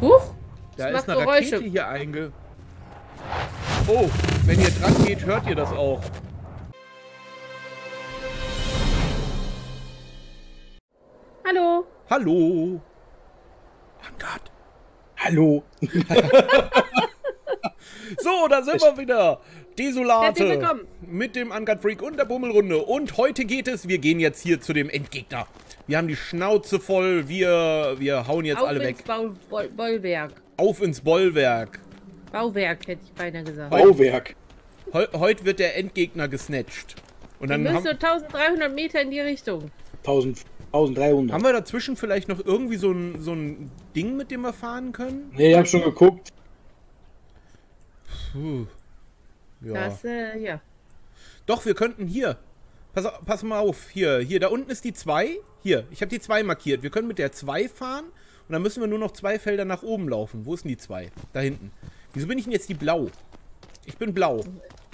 Huch! Da ist eine Geräusche. Rakete hier einge... Oh, wenn ihr dran geht, hört ihr das auch. Hallo! Hallo. Angard. Hallo. So, da sind wir wieder. Desolate. Herzlich willkommen. Mit dem Angard Freak und der Bummelrunde. Und heute geht es, wir gehen jetzt hier zu dem Endgegner. Wir haben die Schnauze voll, wir, wir hauen jetzt Auf alle ins weg. Bau Bol Bollwerk. Auf ins Bollwerk. Bauwerk, hätte ich beinahe gesagt. Bauwerk. Heu, heute wird der Endgegner gesnatcht. Und Wir dann müssen haben, nur 1300 Meter in die Richtung. 1000, 1300. haben wir dazwischen vielleicht noch irgendwie so ein, so ein Ding, mit dem wir fahren können? Nee, ich hab schon geguckt. Puh. Ja. Das, äh, ja. Doch, wir könnten hier. Pass, pass mal auf. Hier, hier, da unten ist die 2. Hier, ich habe die 2 markiert. Wir können mit der 2 fahren und dann müssen wir nur noch zwei Felder nach oben laufen. Wo ist denn die 2? Da hinten. Wieso bin ich denn jetzt die Blau? Ich bin blau.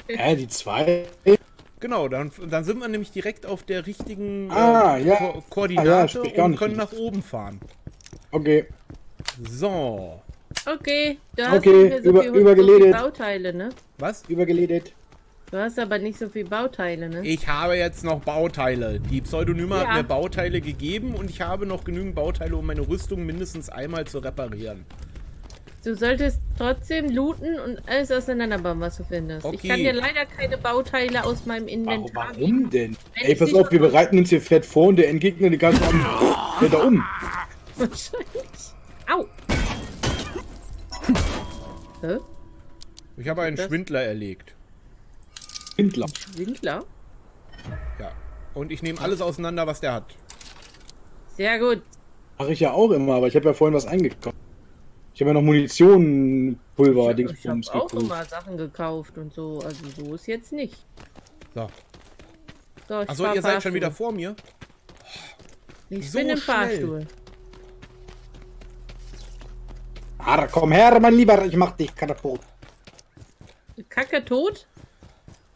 Hä, die zwei? Genau, dann, dann sind wir nämlich direkt auf der richtigen Ah, ja. Ko Ah, Koordinate ja, sprich gar und können nach oben fahren. Okay. So. Okay, du hast Okay, nicht mehr so über- Bauteile, ne? Was? Übergeledet. Du hast aber nicht so viel Bauteile, ne? Ich habe jetzt noch Bauteile. Die Pseudonyme hat Ja. mir Bauteile gegeben und ich habe noch genügend Bauteile, um meine Rüstung mindestens einmal zu reparieren. Du solltest trotzdem looten und alles auseinanderbauen, was du findest. Ich Okay. kann dir leider keine Bauteile aus meinem Warum, Inventar warum denn? Wenn Ey, ich pass auf, wir bereiten uns hier fett vor und der Endgegner die ganze Abend fällt da um. Wahrscheinlich. Au! Hä? Ich habe einen Das- Schwindler erlegt. Hindler. Windler? Ja. Und ich nehme alles auseinander, was der hat. Sehr gut. Mache ich ja auch immer, aber ich habe ja vorhin was eingekauft. Ich habe ja noch Munition, Pulver, ich Dingsbums habe auch gekauft. immer Sachen gekauft und so. Also so ist jetzt nicht. So. So, ich Achso, ihr seid schon wieder vor mir. Ich so bin im schnell. Fahrstuhl. Ah, komm her, mein Lieber, ich mach dich kaputt. Kacke tot?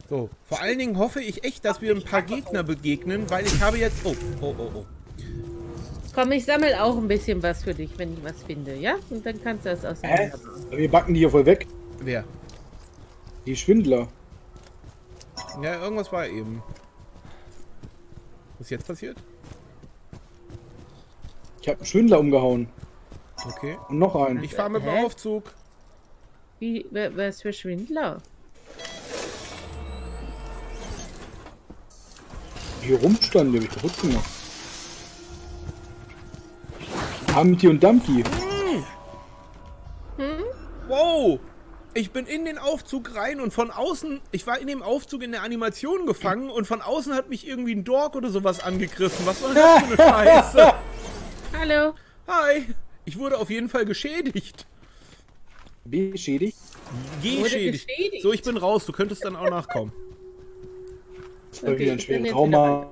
So. Vor allen Dingen hoffe ich echt, dass wir ein paar Gegner begegnen, weil ich habe jetzt. Oh, oh, oh, oh. Komm, ich sammle auch ein bisschen was für dich, wenn ich was finde, ja? Und dann kannst du das Hä? auseinander. Wir backen die hier voll weg. Wer? Die Schwindler. Ja, irgendwas war eben. Was ist jetzt passiert? Ich habe einen Schwindler umgehauen. Okay. Und noch einen. Ich fahre mit dem? Aufzug. Wie, ist für Schwindler? Hier rumstanden, die habe ich kaputt gemacht. Humpty und Dumpty. Wow! Ich bin in den Aufzug rein und von außen, ich war in dem Aufzug in der Animation gefangen und von außen hat mich irgendwie ein Dork oder sowas angegriffen. Was war das für eine Scheiße? Hallo? Hi! Ich wurde auf jeden Fall geschädigt. Beschädigt. Geschädigt. geschädigt. So, ich bin raus. Du könntest dann auch nachkommen. Okay, wieder ein schweres Trauma.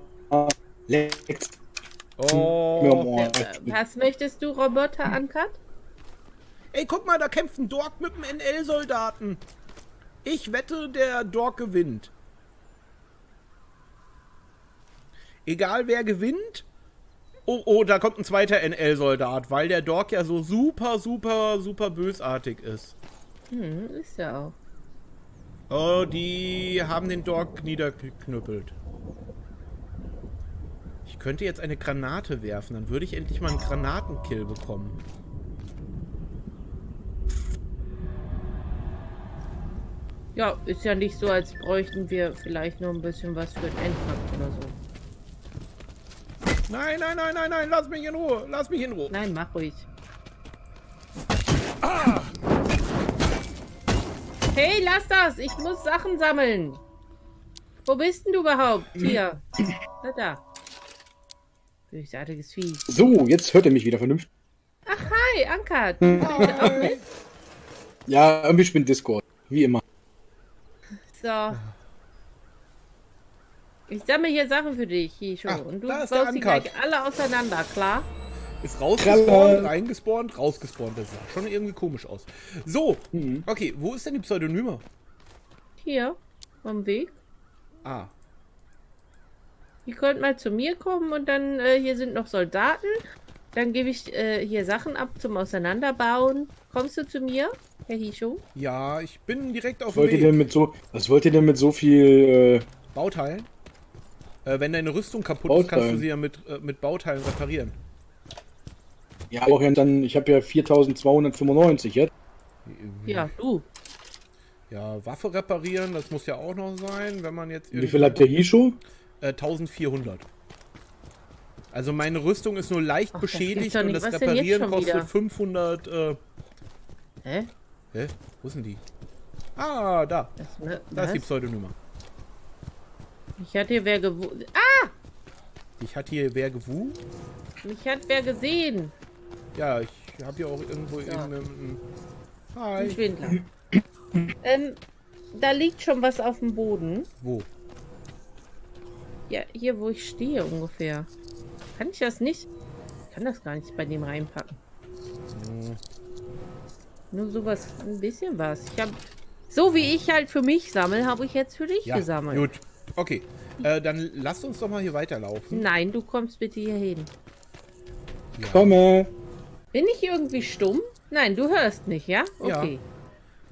Lex. Mir Oh. Was möchtest du, Roboter Uncut? Ey, guck mal, da kämpft ein Dork mit einem NL-Soldaten. Ich wette, der Dork gewinnt. Egal wer gewinnt. Oh, oh, da kommt ein zweiter NL-Soldat, weil der Dork ja so super, super, super bösartig ist. Hm, ist ja auch. Oh, die haben den Dork niedergeknüppelt. Ich könnte jetzt eine Granate werfen, dann würde ich endlich mal einen Granatenkill bekommen. Ja, ist ja nicht so, als bräuchten wir vielleicht noch ein bisschen was für den Endkampf oder so. Nein, nein, nein, nein, nein, lass mich in Ruhe, lass mich in Ruhe. Nein, mach ruhig. Hey, lass das! Ich muss Sachen sammeln. Wo bist denn du überhaupt? Hier. Na da. Bösartiges Vieh. So, jetzt hört er mich wieder vernünftig. Ach, hi, Anka. Du bist auch mit? Ja, irgendwie spinnt Discord. Wie immer. So. Ich sammle hier Sachen für dich. Ah, Und du da ist baust Uncut. gleich alle auseinander, klar? Ist rausgespawnt, reingespawnt, rausgespawnt. Das sah schon irgendwie komisch aus. So, okay, wo ist denn die Pseudonyme? Hier, vom Weg. Ah, Ihr könnt mal zu mir kommen und dann, äh, hier sind noch Soldaten. Dann gebe ich äh, hier Sachen ab zum Auseinanderbauen. Kommst du zu mir, Herr Hischo? Ja, ich bin direkt auf Was dem wollt ihr Weg. denn mit so, was wollt ihr denn mit so viel, äh, Bauteilen? Äh, wenn deine Rüstung kaputt ist, kannst du Bauteilen. sie ja mit, äh, mit Bauteilen reparieren. Ja, auch ja dann, ich habe ja 4295 jetzt. Ja, du. Ja, Waffe reparieren, das muss ja auch noch sein, wenn man jetzt... Wie viel hat der Hisho? Äh, 1400. Also meine Rüstung ist nur leicht Ach, das beschädigt doch und das Was Reparieren kostet wieder? 500... Äh, Hä? hä? Wo sind die? Ah, da. Das, ne, Da ist die? Pseudonummer. Mich hat hier wer gewo... Ah! Ich hatte hier wer gewu? Mich hat wer gesehen. Ja, ich habe hier auch irgendwo irgendeinen... Hi. Ein Schwindler. ähm, da liegt schon was auf dem Boden. Wo? Ja, hier, wo ich stehe ungefähr. Kann ich das nicht? Ich kann das gar nicht bei dem reinpacken. Nur sowas, ein bisschen was. Ich habe, so wie ich halt für mich sammle, habe ich jetzt für dich Ja, gesammelt. gut. Okay, äh, dann lasst uns doch mal hier weiterlaufen. Nein, du kommst bitte hier hin. Ja. Komme. Bin ich irgendwie stumm? Nein, du hörst nicht, ja? Ja. Okay.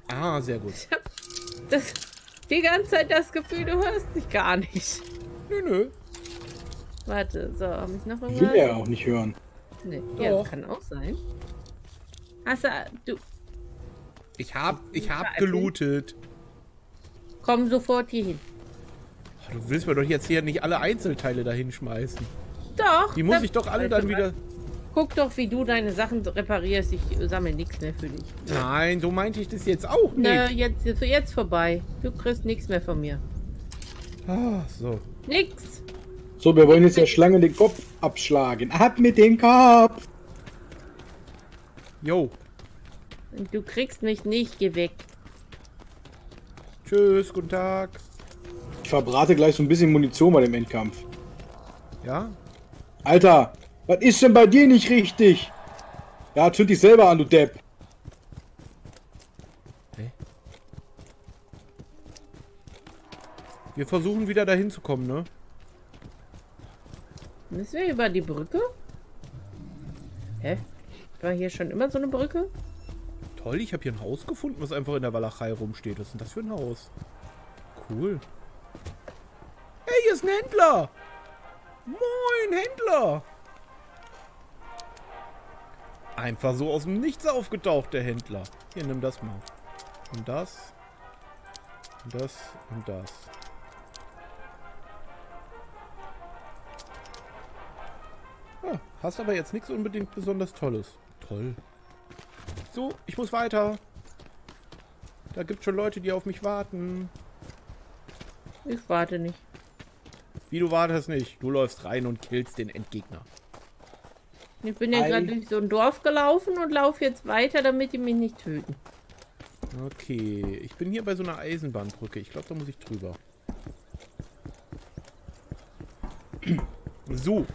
Ah, sehr gut. Ich hab das, die ganze Zeit das Gefühl, du hörst mich gar nicht. Nö, nö. Warte, so, habe ich noch Will irgendwas? er auch nicht hören. Nee, ja, Doch. das kann auch sein. Hast du, du, Ich hab, ich hab gelootet. komm sofort hier hin. Du willst mir doch jetzt hier nicht alle Einzelteile dahin schmeißen. Doch. Die muss ich doch alle dann wieder... Guck doch, wie du deine Sachen reparierst. Ich sammle nichts mehr für dich. Nein, so meinte ich das jetzt auch nicht. Na, jetzt, jetzt vorbei. Du kriegst nichts mehr von mir. Ah, so. Nix. So, wir wollen jetzt der Schlange den Kopf abschlagen. Ab mit dem Kopf! Jo. Und Du kriegst mich nicht. Geh weg. Tschüss, guten Tag. Ich verbrate gleich so ein bisschen Munition bei dem Endkampf. Ja? Alter, was ist denn bei dir nicht richtig? Ja, zünd dich selber an, du Depp. Wir versuchen wieder dahin zu kommen, ne? Müssen wir über die Brücke? Hä? War hier schon immer so eine Brücke? Toll, ich habe hier ein Haus gefunden, was einfach in der Walachei rumsteht. Was ist denn das für ein Haus? Cool. Hey, hier ist ein Händler! Moin, Händler! Einfach so aus dem Nichts aufgetaucht, der Händler. Hier, nimm das mal. Und das. Und das und das. Ah, hast aber jetzt nichts unbedingt besonders Tolles. Toll. So, ich muss weiter. Da gibt schon Leute, die auf mich warten. Ich warte nicht. Wie du wartest nicht. Du läufst rein und killst den Endgegner. Ich bin ja gerade durch so ein Dorf gelaufen und laufe jetzt weiter, damit die mich nicht töten. Okay, ich bin hier bei so einer Eisenbahnbrücke. Ich glaube, da muss ich drüber. So.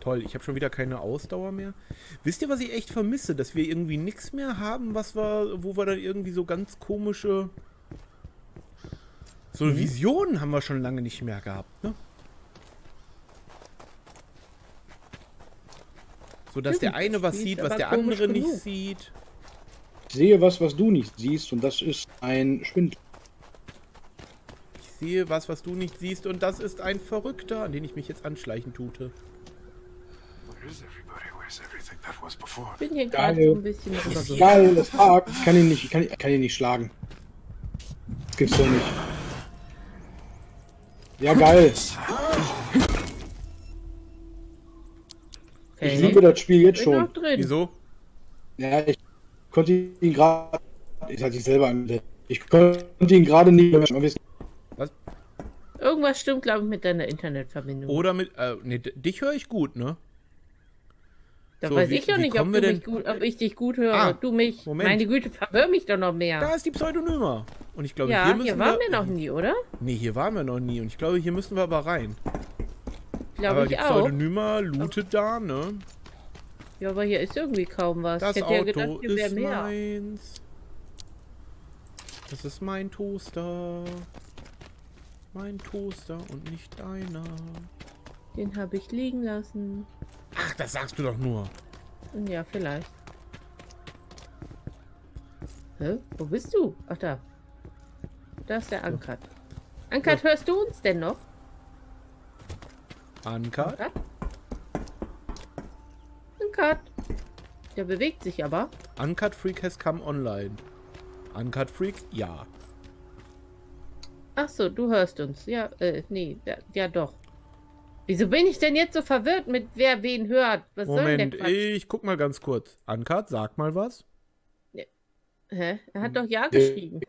Toll, ich habe schon wieder keine Ausdauer mehr. Wisst ihr, was ich echt vermisse? Dass wir irgendwie nichts mehr haben, was wir, wo wir dann irgendwie so ganz komische... So Visionen haben wir schon lange nicht mehr gehabt, ne? So, dass der eine was sieht, was der andere nicht genug. sieht. Ich sehe was, was du nicht siehst, und das ist ein Schwind. Ich sehe was, was du nicht siehst und das ist ein Verrückter, an den ich mich jetzt anschleichen tute. Where is everybody? Where's everything that was before? Ich bin hier gerade Geil. so ein bisschen. Geil, das Park. Ich kann ihn nicht, ich kann, ich kann ihn nicht schlagen. Das gibt's doch nicht. Ja, geil. Ich Okay. liebe das Spiel jetzt schon. drin. Wieso? Ja, ich konnte ihn gerade. Ich hatte ich selber angemeldet. Ich konnte ihn gerade nicht mehr wissen. Was? Irgendwas stimmt, glaube ich, mit deiner Internetverbindung. Oder mit. Äh, nee, dich höre ich gut, ne? da so, weiß wie- ich ja wie nicht, ob, mich gut, ob ich dich gut höre. Ah, du mich. Moment. Meine Güte, verhör mich doch noch mehr. Da ist die Pseudonyme. Und ich glaube, ja, hier hier, waren wir. wir noch nie, oder? Nee, hier waren wir noch nie. Und ich glaube, hier müssen wir aber rein. Glaube ich die auch. Pseudonyme lootet da, ne? Ja, aber hier ist irgendwie kaum was. Das ich hätte ja Auto gedacht, hier wäre ist mehr. meins. Das ist mein Toaster. Mein Toaster und nicht deiner. Den habe ich liegen lassen. Ach, das sagst du doch nur. Ja, vielleicht. Hä? Wo bist du? Ach da. Da ist der Ankert. Ankert, hörst du uns denn noch? Uncut? Ankert. Der bewegt sich aber. Uncut Freak has come online. Uncut Freak? Ja. Ach so, du hörst uns. Ja, äh, nee, ja, ja doch. Wieso bin ich denn jetzt so verwirrt mit wer wen hört? Was soll Moment, ich guck mal ganz kurz. Uncut, sag mal was. Hä? Er hat doch ja Äh, geschrieben.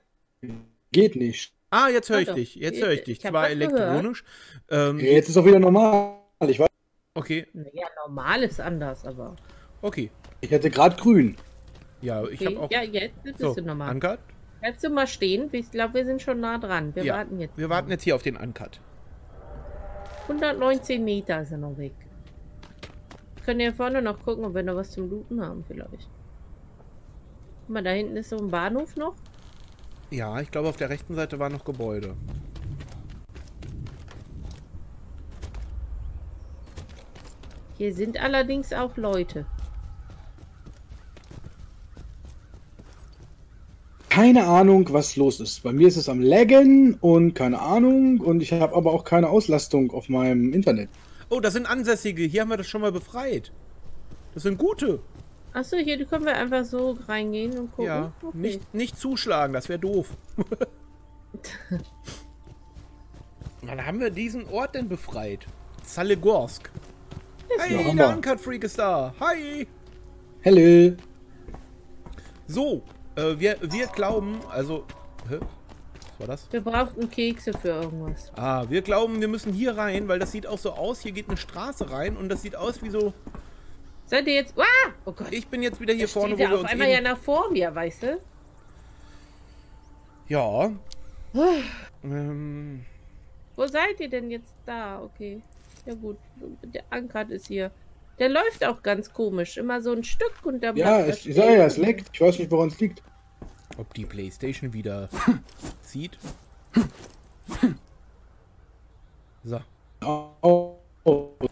Geht nicht. Ah, jetzt höre ich doch. dich. Jetzt höre ich dich. ich hab Zwar elektronisch. Ähm, Jetzt ist auch wieder normal. Ich weiß, okay, Naja, normal ist anders, aber. okay. ich hätte gerade grün. Ja, ich Okay. habe auch. Ja, jetzt bist so, du normal. Uncut? Bleibst du mal stehen? Ich glaube, wir sind schon nah dran. Wir ja, warten jetzt. Wir mal. warten jetzt hier auf den Uncut. 119 Meter ist er noch weg. Können hier vorne noch gucken, ob wir noch was zum Looten haben, vielleicht. Guck mal, da hinten ist so ein Bahnhof noch. Ja, ich glaube, auf der rechten Seite waren noch Gebäude. Hier sind allerdings auch Leute. Keine Ahnung, was los ist. Bei mir ist es am Laggen und keine Ahnung. Und ich habe aber auch keine Auslastung auf meinem Internet. Oh, das sind Ansässige. Hier haben wir das schon mal befreit. Das sind gute. Achso, hier können wir einfach so reingehen und gucken. Ja, Okay. nicht, nicht zuschlagen, das wäre doof. Wann haben wir diesen Ort denn befreit? Salegorsk. Hey, der. Uncut Freak ist da. Hi. Hello. So, äh, wir, wir glauben, also... Hä? Was war das? Wir brauchten Kekse für irgendwas. Ah, wir glauben, wir müssen hier rein, weil das sieht auch so aus. Hier geht eine Straße rein und das sieht aus wie so... Seid ihr jetzt. Ah! Oh Gott. Ich bin jetzt wieder hier Da vorne, steht wo wir auf uns einmal ja nach vor mir, weißt du? Ja. ähm, Wo seid ihr denn jetzt da? Okay. Ja gut. Der Ankert ist hier. Der läuft auch ganz komisch. Immer so ein Stück und dann Ja, es, ich sage ja, es leckt. Ich weiß nicht, woran es liegt. ob die Playstation wieder zieht. So. Oh, oh.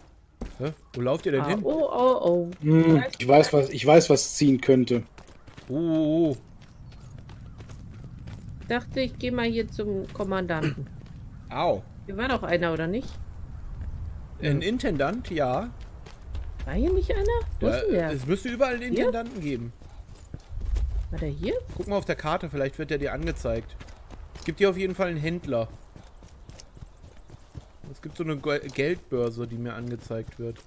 Hä? Wo lauft ihr denn Ah, hin? oh, oh, oh. Hm, ich weiß, was ich weiß, was ziehen könnte. Oh, oh, oh. Dachte, ich gehe mal hier zum Kommandanten. Au. Hier war doch einer, oder nicht? Ein Intendant, ja. War hier nicht einer? Wo ist denn der? es müsste überall einen Intendanten geben. War der hier? Guck mal auf der Karte, vielleicht wird der dir angezeigt. Es gibt hier auf jeden Fall einen Händler. Es gibt so eine Ge- Geldbörse, die mir angezeigt wird.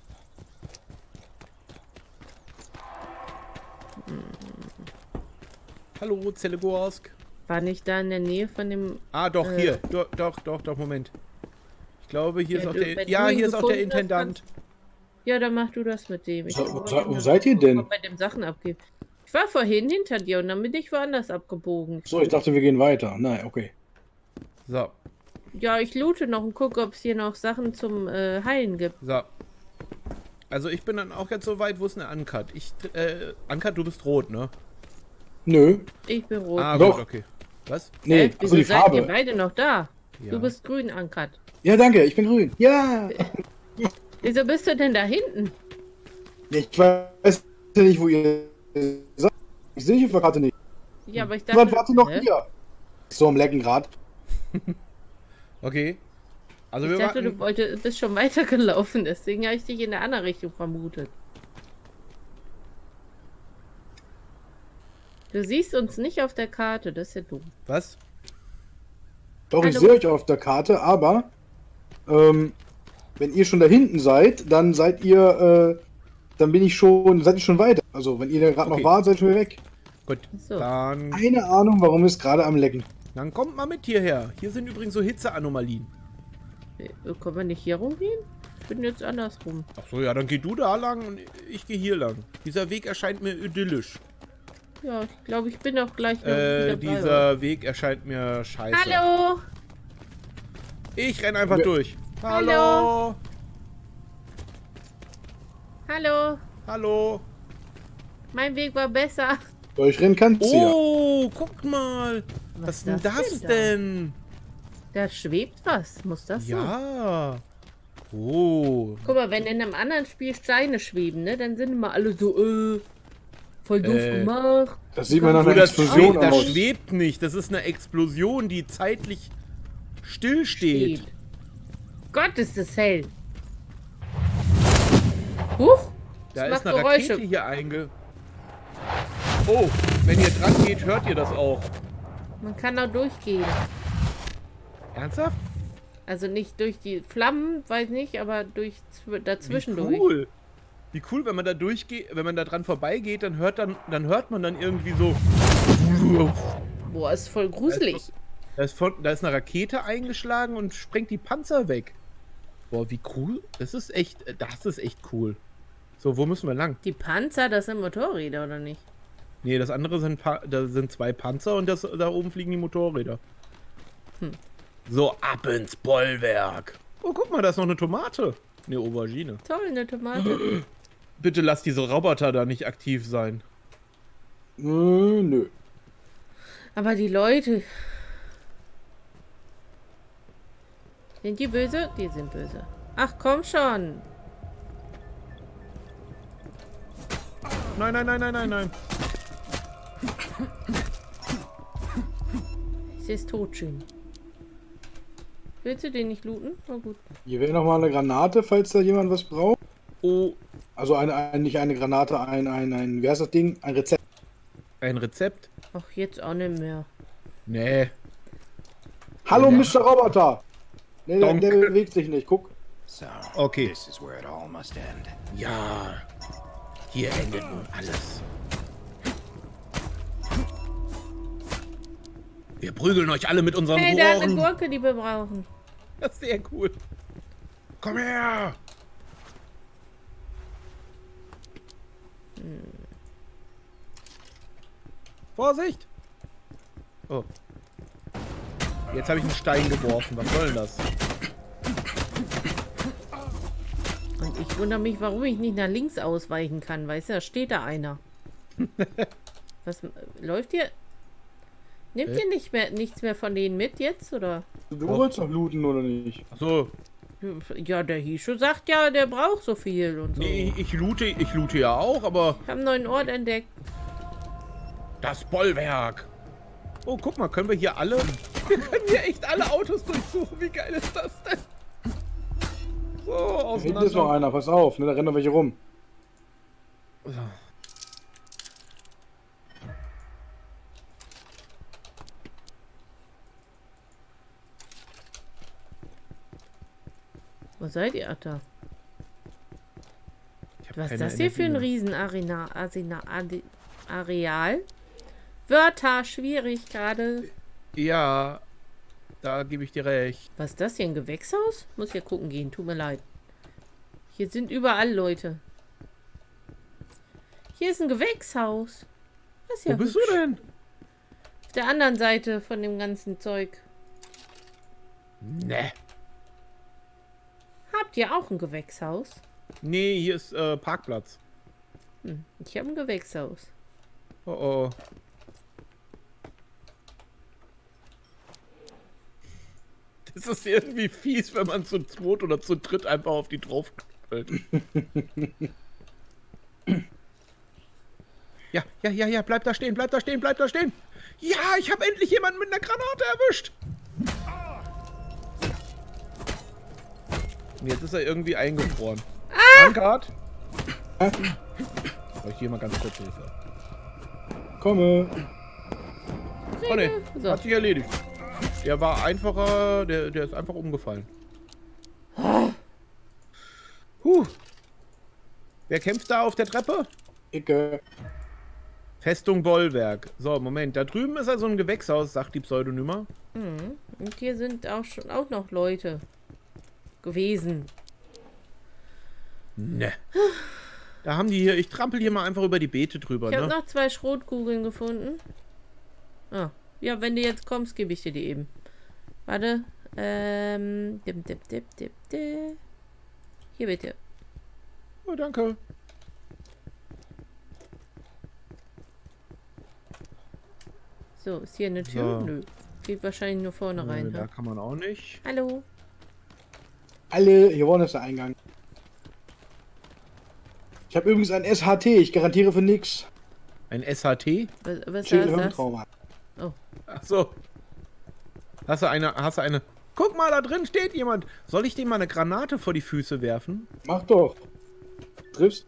Hallo, Zelegorsk. War nicht da in der Nähe von dem. Ah, doch, Äh. hier. Do, doch, doch, doch, Moment. Ich glaube, hier Ja, ist auch du- der. Ja, hier ist auch der Intendant. Ja, dann mach du das mit dem. Ich Wo- ob seid ihr denn? ich Bei dem Sachen abgeben. Ich war vorhin hinter dir und dann bin ich woanders abgebogen. So, ich dachte, wir gehen weiter. Nein, okay. So, Ja, ich loote noch und gucke, ob es hier noch Sachen zum äh, Heilen gibt. so. Also ich bin dann auch jetzt so weit, wo ist eine Uncut? Ich, äh, Uncut, du bist rot, ne? Nö. Ich bin rot. Ah, Doch. gut, okay. Was? Nee, Hä? also Wieso die seid ihr Farbe. beide noch da? Ja. Du bist grün, Ankert. Ja, danke, ich bin grün. Ja. Wieso bist du denn da hinten? Ich weiß nicht, wo ihr seid. Ich sehe der Karte nicht. Ja, aber ich dachte... Warte noch Hä? hier. So am Lecken gerade. Okay. Also Ich wir dachte, warten. du wollte, bist schon weitergelaufen, deswegen habe ich dich in der andere Richtung vermutet. Du siehst uns nicht auf der Karte, das ist ja dumm. Was? Doch, ich sehe euch auf der Karte, aber ähm, wenn ihr schon da hinten seid, dann seid ihr, äh, dann bin ich schon, seid ihr schon weiter. Also wenn ihr da gerade Okay. noch wart, seid ihr schon wieder weg. Gut. So. Dann, Keine Ahnung, warum es gerade am Lecken. Dann kommt mal mit hierher. Hier sind übrigens so Hitzeanomalien. Äh, Können wir nicht hier rumgehen? Ich bin jetzt andersrum. Ach so, ja, dann geh du da lang und ich gehe hier lang. Dieser Weg erscheint mir idyllisch. Ja, ich glaube, ich bin auch gleich noch Äh, wieder bei dieser Weg erscheint mir scheiße. Hallo! Ich renn einfach Ja. durch. Hallo. Hallo. Hallo! Hallo. Mein Weg war besser. Durchrennen kannst du ja. Oh, guck mal. Was, Was ist denn das das denn da? schwebt was. Muss das sein? Ja. Oh. Guck mal, wenn in einem anderen Spiel Steine schweben, ne, dann sind immer alle so, äh, voll doof Äh. gemacht. Das sieht man nach einer das, Explosion schwebt, das aus. schwebt nicht. Das ist eine Explosion, die zeitlich stillsteht. Steht. Gott, ist das hell. Huch, Da das ist macht eine Geräusche. Rakete hier einge... Oh, wenn ihr dran geht, hört ihr das auch. Man kann da durchgehen. Ernsthaft? Also nicht durch die Flammen, weiß nicht, aber durch zw- dazwischen Wie durch. cool. Wie cool, wenn man da durchgeht, wenn man da dran vorbeigeht, dann hört dann, dann hört man dann irgendwie so. Boah, ist voll gruselig. Da ist, von, da ist eine Rakete eingeschlagen und sprengt die Panzer weg. Boah, wie cool. Das ist echt, das ist echt cool. So, wo müssen wir lang? Die Panzer, das sind Motorräder, oder nicht? Nee, das andere sind, Pa- da sind zwei Panzer und das, da oben fliegen die Motorräder. Hm. So, ab ins Bollwerk. Oh, guck mal, da ist noch eine Tomate. Eine Aubergine. Toll, eine Tomate. Bitte lass diese Roboter da nicht aktiv sein. Nö, nö. Aber die Leute. Sind die böse? Die sind böse. Ach komm schon. Nein, nein, nein, nein, nein, nein. Sie ist tot, schön. Willst du den nicht looten? Na gut. Hier wäre noch mal eine Granate, falls da jemand was braucht. Oh, Also eine, ein, nicht eine Granate, ein, ein, ein, wie heißt das Ding? Ein Rezept. ein Rezept? Ach, jetzt auch nicht mehr. Nee. Hallo, Ja. Mr. Roboter! Nee, der, der bewegt sich nicht. Guck. So, Okay. this is where it all must end. Ja. Hier endet nun alles. Wir prügeln euch alle mit unseren Hey, der hat eine Rohren. Gurke, die wir brauchen. Das ist sehr cool. Komm her! Vorsicht! Oh. Jetzt habe ich einen Stein geworfen. Was soll denn das? Und ich wundere mich, warum ich nicht nach links ausweichen kann. Weißt du, da steht da einer. Was läuft hier? Nimmt Hä? ihr nicht mehr nichts mehr von denen mit jetzt, oder? Du wolltest doch looten, oder nicht? Achso, Ja, der Hischo sagt ja, der braucht so viel und so. nee, ich loote, ich loote ja auch, aber Ich habe einen neuen Ort entdeckt. das Bollwerk. Oh, guck mal, können wir hier alle... Wir können hier echt alle Autos durchsuchen. Wie geil ist das denn? So, Da hinten ist noch auseinander. einer, pass auf, ne, da rennen noch welche rum. Wo seid ihr, Atta? Was ist das hier für ein Riesenarena, Arena, Areal? Wörter, schwierig gerade. Ja, da gebe ich dir recht. Was ist das hier, ein Gewächshaus? Muss ja gucken gehen, tut mir leid. Hier sind überall Leute. Hier ist ein Gewächshaus. Das ist ja Wo bist hübsch. du denn? Auf der anderen Seite von dem ganzen Zeug. Ne. Habt ihr auch ein Gewächshaus? Nee, hier ist äh, Parkplatz. Hm, ich habe ein Gewächshaus. Oh oh. Das ist irgendwie fies, wenn man zu zweit oder zu dritt einfach auf die drauf. Ja, ja, ja, ja, bleib da stehen, bleib da stehen, bleib da stehen. Ja, ich habe endlich jemanden mit einer Granate erwischt. Jetzt ist er irgendwie eingefroren. Ah! Ankart. Ich hier mal ganz kurz Hilfe. Komme. Oh ne, So. hat sich erledigt. Der war einfacher, der, der ist einfach umgefallen. Huh. Wer kämpft da auf der Treppe? Icke. Festung Bollwerk. So, Moment, da drüben ist also ein Gewächshaus, sagt die Pseudonyma. Mhm. Und hier sind auch schon auch noch Leute gewesen. Ne. Da haben die hier, ich trampel hier mal einfach über die Beete drüber, Ich habe ne? noch zwei Schrotkugeln gefunden. Ah. Ja, wenn du jetzt kommst, gebe ich dir die eben. Warte. Ähm. Dip, dip, dip, dip, dip. Hier bitte. Oh, danke. So, ist hier eine Tür? So. Nö. Geht wahrscheinlich nur vorne rein. Da Ha? kann man auch nicht. Hallo. Alle, hier vorne ist der Eingang. Ich habe übrigens ein SHT, ich garantiere für nix. Ein SHT? Was, was heißt das? Hirntrauma. Ach so. Hast du eine, hast du eine... Guck mal, da drin steht jemand. Soll ich dem mal eine Granate vor die Füße werfen? Mach doch. Triffst.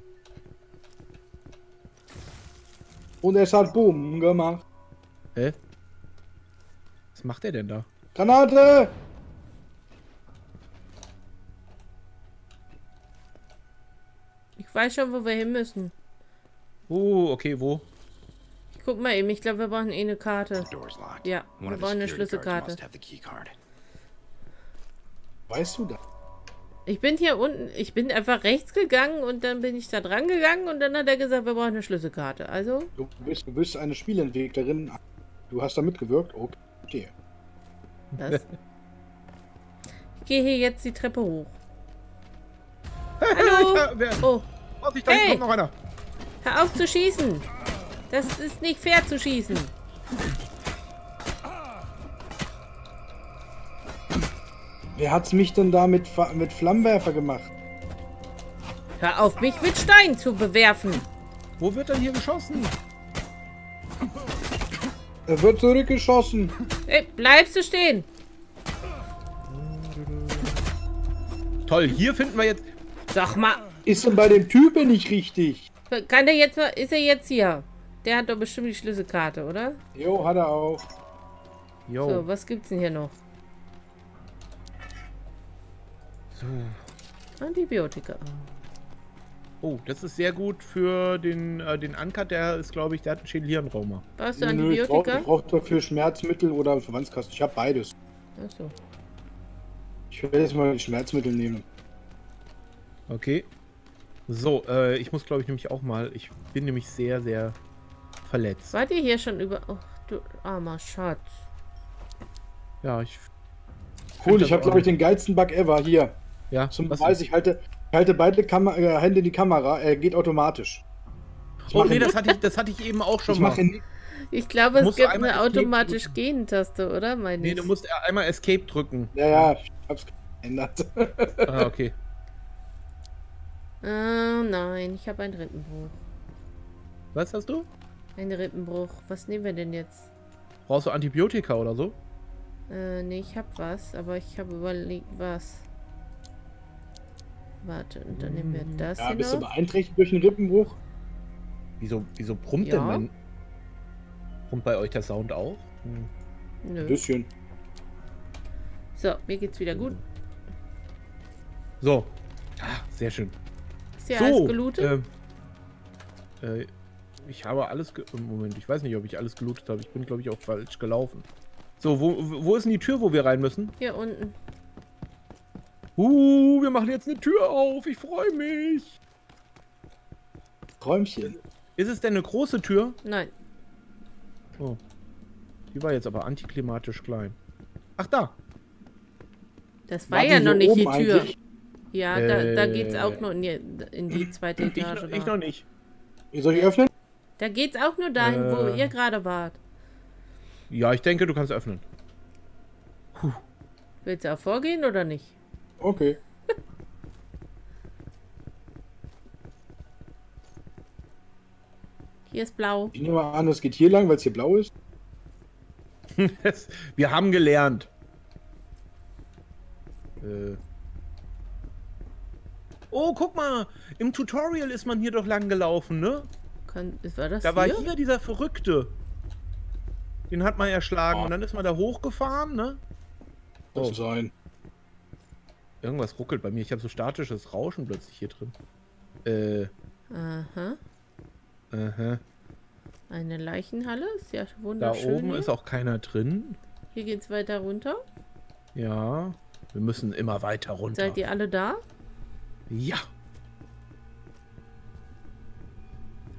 Und es hat Boom gemacht. Hä? Was macht der denn da? Granate! Ich weiß schon, wo wir hin müssen. Oh, okay, wo? Ich guck mal eben, ich glaube, wir brauchen eh eine Karte. Ja, wir brauchen eine Schlüsselkarte. Weißt du das? Ich bin hier unten, ich bin einfach rechts gegangen und dann bin ich da dran gegangen und dann hat er gesagt, wir brauchen eine Schlüsselkarte. Also, Du bist, du bist eine Spielentwicklerin. Du hast da mitgewirkt? Okay. Verstehe. das. Ich gehe hier jetzt die Treppe hoch. Hallo? Oh, Vorsicht, da Hey! kommt noch einer. hör auf zu schießen. Das ist nicht fair zu schießen. Wer hat's mich denn da mit, mit Flammenwerfer gemacht? Hör auf, mich mit Steinen zu bewerfen. Wo wird denn hier geschossen? Er wird zurückgeschossen. Ey, bleibst du stehen. Toll, hier finden wir jetzt... Sag mal, Ist denn bei dem Typen nicht richtig? kann der jetzt mal, ist er jetzt hier? Der hat doch bestimmt die Schlüsselkarte, oder? Jo, hat er auch. Jo. So, was gibt's denn hier noch? So. Antibiotika. Oh, das ist sehr gut für den, äh, den Anker, der ist, glaube ich, der hat einen Schädel-Hirntrauma. Brauchst du Nö, ich brauche Antibiotika? brauch dafür Schmerzmittel oder Verwandtskasten. Ich habe beides. Achso. Ich werde jetzt mal die Schmerzmittel nehmen. Okay. So, äh, ich muss, glaube ich, nämlich auch mal... Ich bin nämlich sehr, sehr verletzt. Wart ihr hier schon über... Oh, du armer Schatz. Ja, ich... Cool, ich habe glaube ich den geilsten Bug ever. Hier. Ja, Zum Beweis, ich halte, ich halte beide Kamer äh, Hände in die Kamera. Er geht automatisch. Ich Oh, nee, das hatte ich, das hatte ich eben auch schon ich mal. mache nicht. Ich glaube, es gibt eine automatisch Gehen-Taste, oder? Meine Nee, ich. du musst einmal Escape drücken. Ja, ja, ich hab's geändert. Ah, okay. Ah, nein, ich habe einen Rippenbruch. Was hast du? Einen Rippenbruch. Was nehmen wir denn jetzt? Brauchst du Antibiotika oder so? Äh, nee, ich habe was, aber ich habe überlegt, was. Warte, und dann nehmen wir das ja, hier bist du noch. beeinträchtigt durch einen Rippenbruch? Wieso, wieso brummt Ja. denn mein... Brummt bei euch der Sound auch? Hm. Ein Nö. bisschen. So, mir geht's wieder gut. So. Ah, sehr schön. Ist ja so, alles gelootet? ähm, äh, ich habe alles... Ge Moment, ich weiß nicht, ob ich alles gelootet habe. Ich bin, glaube ich, auch falsch gelaufen. So, wo, wo ist denn die Tür, wo wir rein müssen? Hier unten. Uh, wir machen jetzt eine Tür auf. Ich freue mich. Träumchen. Ist es denn eine große Tür? Nein. Oh. Die war jetzt aber antiklimatisch klein. Ach, da. Das war War ja noch nicht die Tür. eigentlich? Ja, da, da Äh. geht's auch nur in die, in die zweite Ich, Etage. noch- ich da. noch nicht. Soll ich öffnen? da geht's auch nur dahin, wo Äh. ihr gerade wart. Ja, ich denke, du kannst öffnen. Willst du auch vorgehen oder nicht? Okay. Hier ist blau. Ich nehme mal an, es geht hier lang, weil es hier blau ist. Wir haben gelernt. Äh. Oh, guck mal. Im Tutorial ist man hier doch lang gelaufen, ne? Kann, war das Da war hier? hier dieser Verrückte. Den hat man erschlagen Oh. und dann ist man da hochgefahren, ne? Muss Oh. sein. Irgendwas ruckelt bei mir. Ich habe so statisches Rauschen plötzlich hier drin. Äh, Aha. aha. Eine Leichenhalle. Ist ja Da wunderschön. oben hier. ist auch keiner drin. Hier geht's weiter runter. Ja. Wir müssen immer weiter runter. Seid ihr alle da? Ja.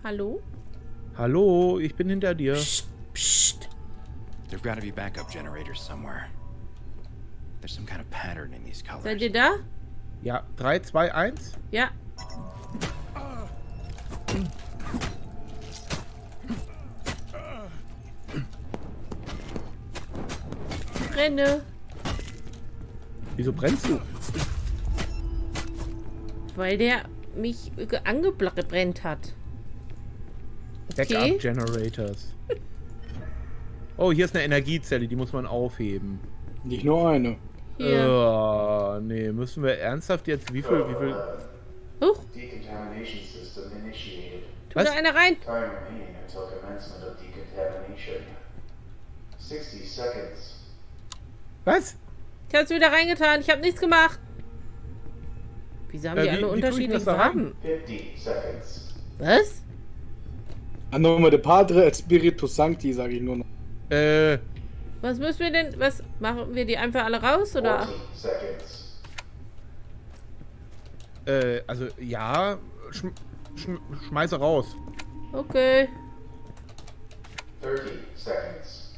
Hallo? Hallo, ich bin hinter dir. Psst, psst. There've got to be backup generators somewhere. There's some kind of pattern in these colors. Seid ihr da? Ja, 3, 2, 1. Ja. Brenne. Wieso brennst du? Weil der mich ge- angebrennt hat. Okay. Backup Generators. Oh, hier ist eine Energiezelle, die muss man aufheben. Nicht nur eine. Hier. Oh, nee, müssen wir ernsthaft jetzt wie viel, wie viel. Huch, tu Was? da einer rein. Time remaining until commencement of decontamination. 60 seconds. Was? Ich hab's wieder reingetan. Ich habe nichts gemacht. Wieso haben Äh, die wie- alle unterschiedliche? Farben? 50 seconds. Was? A nome de Padre et Spiritus Sancti, sage ich nur noch. Äh, Was müssen wir denn? Was machen wir die einfach alle raus oder? 40 seconds. äh, also ja, schm, schm, schmeiße raus. Okay. 30 seconds.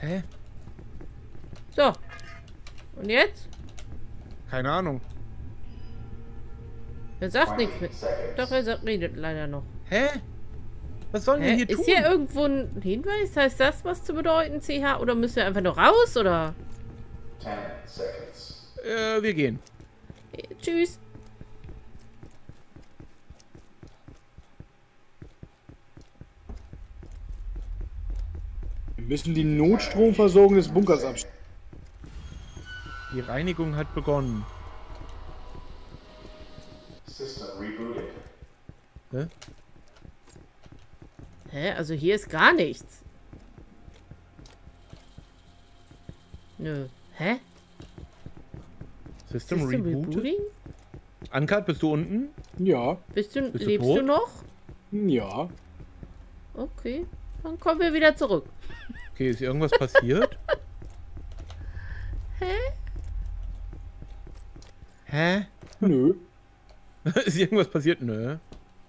Hä? So. Und jetzt? Keine Ahnung. Er sagt nichts 20 mehr. Doch, er sagt, redet leider noch. Hä? Was sollen wir Hä? hier Ist tun? hier irgendwo ein Hinweis? Heißt das was zu bedeuten, CH? Oder müssen wir einfach nur raus, oder? 10 seconds. äh, wir gehen. Tschüss. Wir müssen die Notstromversorgung des Bunkers abstellen. Die Reinigung hat begonnen. System rebooted. Hä? Hä? Also hier ist gar nichts. Nö. Hä? System, System rebooted. Rebooting? Ankart, bist du unten? Ja, Bist du, Bist du lebst tot? du noch? ja. Okay. Dann kommen wir wieder zurück. Okay, ist irgendwas passiert? Hä? Hä? Nö. ist irgendwas passiert? Nö.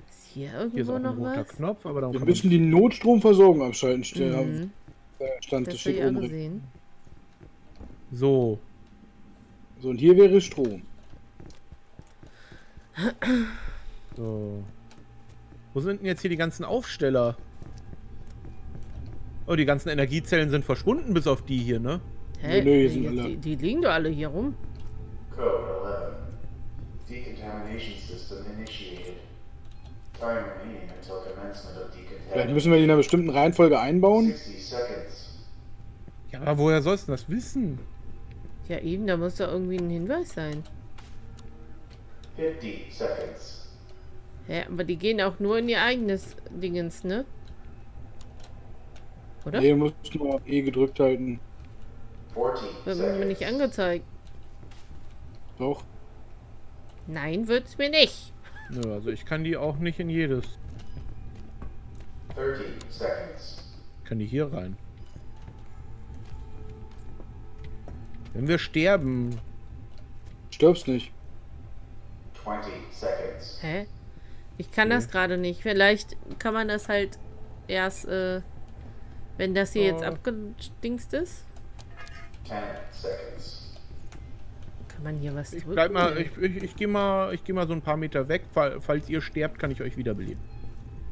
Ist hier Hier ist irgendwo auch ein noch roter was? Knopf, aber dann Wir müssen die Notstromversorgung abschalten. Mhm. äh, Stand Das steht oben gesehen. So. So, und hier wäre Strom. So. Wo sind denn jetzt hier die ganzen Aufsteller? Oh, die ganzen Energiezellen sind verschwunden, bis auf die hier, ne? Hä? nö, hier die, sind alle. die, die liegen doch alle hier rum. Code 11. Decontamination Vielleicht müssen wir die in einer bestimmten Reihenfolge einbauen. 60 seconds. Ja, aber woher sollst du das wissen? Ja, eben, da muss doch irgendwie ein Hinweis sein. 50 seconds. Hä? Aber die gehen auch nur in ihr eigenes Dingens, ne? Oder? Nee, muss nur E gedrückt halten. 40 Wird mir nicht angezeigt. Doch. Nein, wird's mir nicht. Nö, also ich kann die auch nicht in jedes. 30 seconds. Ich kann die hier rein. Wenn wir sterben. Stirbst nicht. 20 seconds. Hä? Ich kann das gerade nicht. Vielleicht kann man das halt erst, äh, wenn das hier jetzt Oh. abgedingst ist. 10 seconds. Kann man hier was Ich drücken? bleib mal, ich, ich, ich gehe mal, ich gehe mal so ein paar Meter weg. Fall, falls ihr sterbt, kann ich euch wiederbeleben.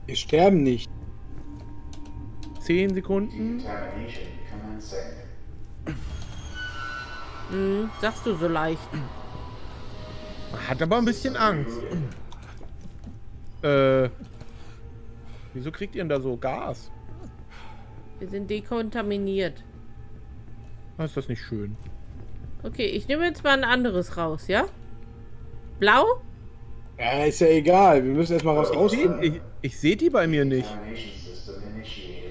Wir sterben nicht. Zehn Sekunden. Decontamination commencing. Hm, sagst du so leicht. Hat aber ein bisschen Angst. Äh. Wieso kriegt ihr denn da so Gas? Wir sind dekontaminiert. Ah, Ist das nicht schön? Okay, ich nehme jetzt mal ein anderes raus, ja? Blau? Ja, ist ja egal. Wir müssen erstmal was Ich, rausfinden. ich, ich sehe die bei mir nicht.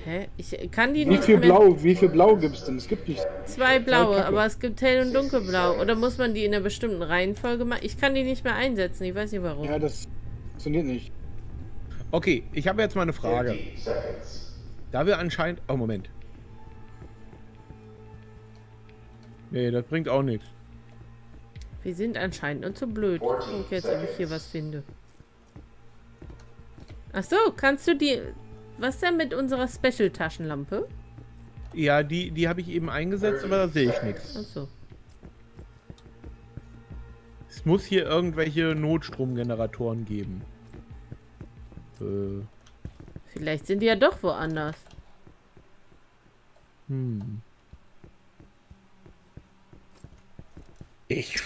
Hä? Ich kann die Wie nicht viel mehr... Blau, wie viel Blau gibt's denn? Es gibt nicht. Zwei blaue, aber es gibt hell und dunkelblau. Oder muss man die in einer bestimmten Reihenfolge machen? Ich kann die nicht mehr einsetzen, ich weiß nicht warum. Ja, das funktioniert nicht. Okay, ich habe jetzt mal eine Frage. 50 seconds. Da wir anscheinend. Oh, Moment. Nee, das bringt auch nichts. Wir sind anscheinend nur zu blöd. Ich guck jetzt, ob ich hier was finde. Ach so, kannst du die... Was denn mit unserer Special-Taschenlampe? Ja, die, die habe ich eben eingesetzt, aber da sehe ich nichts. Ach so. Es muss hier irgendwelche Notstromgeneratoren geben. Äh, Vielleicht sind die ja doch woanders. hm. Ich.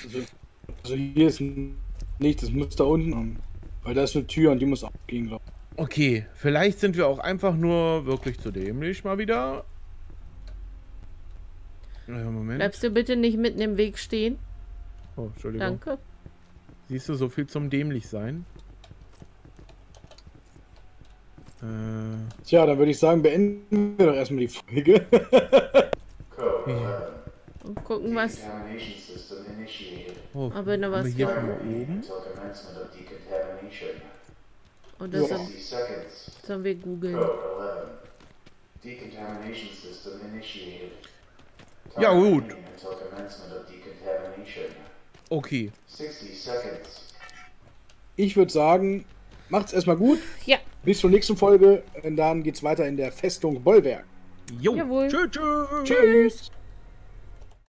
Also hier ist ein Nicht, das muss da unten an. Weil da ist eine Tür und die muss abgehen, glaube ich. Okay, vielleicht sind wir auch einfach nur wirklich zu dämlich mal wieder. Ja, Moment. Bleibst du bitte nicht mitten im Weg stehen? Oh, Entschuldigung. Danke. Siehst du, so viel zum dämlich sein. Äh, Tja, dann würde ich sagen, beenden wir doch erstmal die Folge. 11. Und gucken, was. Oh, Aber noch haben was wir hier mal oben? Und das Ja. sollen, 60 seconds. sollen wir googeln. Code 11. Decontamination system initiated. Ja, gut. Okay. 60 seconds. Ich würde sagen, macht's erstmal gut. Ja. Bis zur nächsten Folge. Und dann geht's weiter in der Festung Bollwerk. Jo. Jawohl. Tschö, tschö. Tschüss.